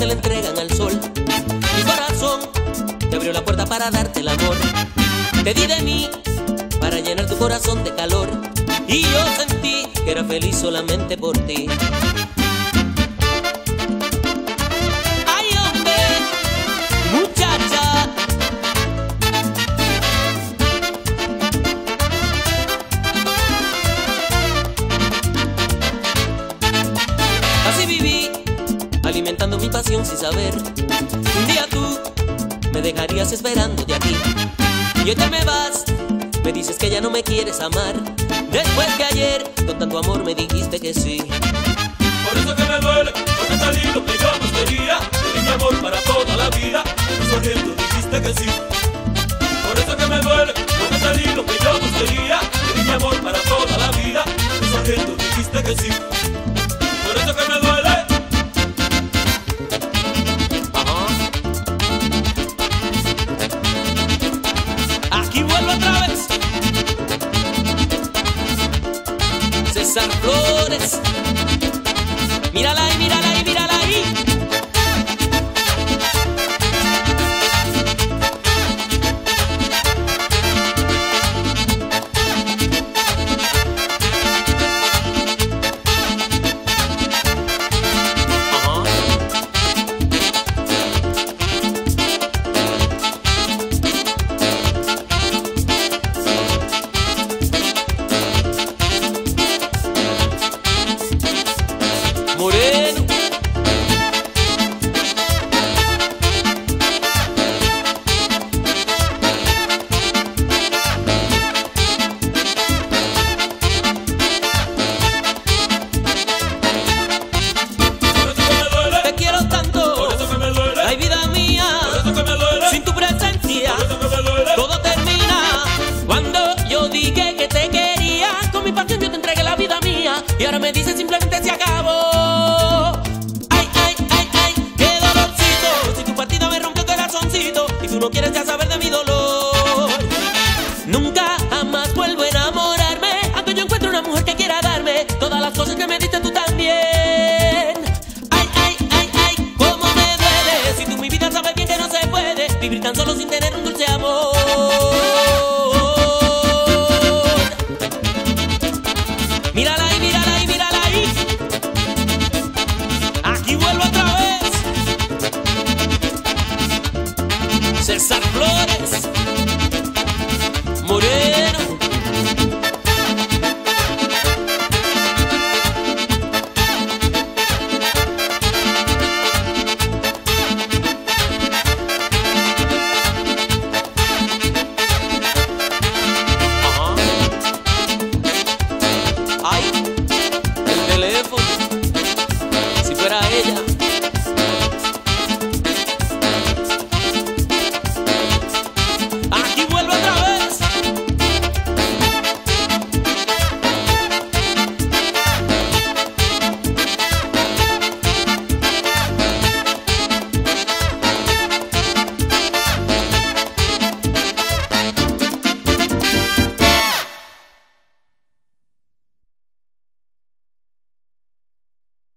se le entregan al sol. Mi corazón te abrió la puerta para darte el amor. Te di de mí para llenar tu corazón de calor. Y yo sentí que era feliz solamente por ti. Alimentando mi pasión sin saber. Un día tú me dejarías esperándote aquí. Y hoy te me vas, me dices que ya no me quieres amar. Después que ayer, con tanto amor, me dijiste que sí. Por eso que me duele, porque salí lo que yo más quería. Te di mi amor para toda la vida. Por sargento dijiste que sí. Por eso que me duele, porque salí lo que yo más quería. Te di mi amor para toda la vida. Por sargento dijiste que sí. Otra vez. César Flores. Mírala ahí, mírala ahí. Moreno. Por. Te quiero Por tanto. eso que me duele. Ay, vida mía. Por eso que me duele. Sin tu presencia. Por. Todo termina cuando yo dije que te quería. Con mi pasión yo te entregué la vida mía. Y ahora me dices simplemente se acabó.